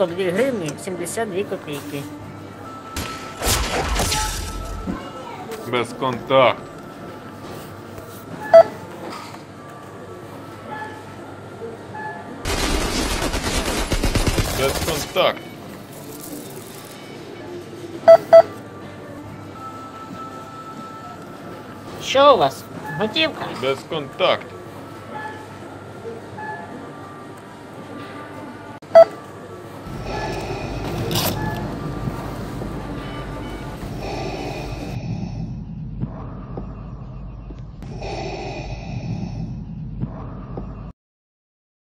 102 гривні 72 копійки. Безконтакт. Безконтакт. Що у вас? Готівка? Безконтакт.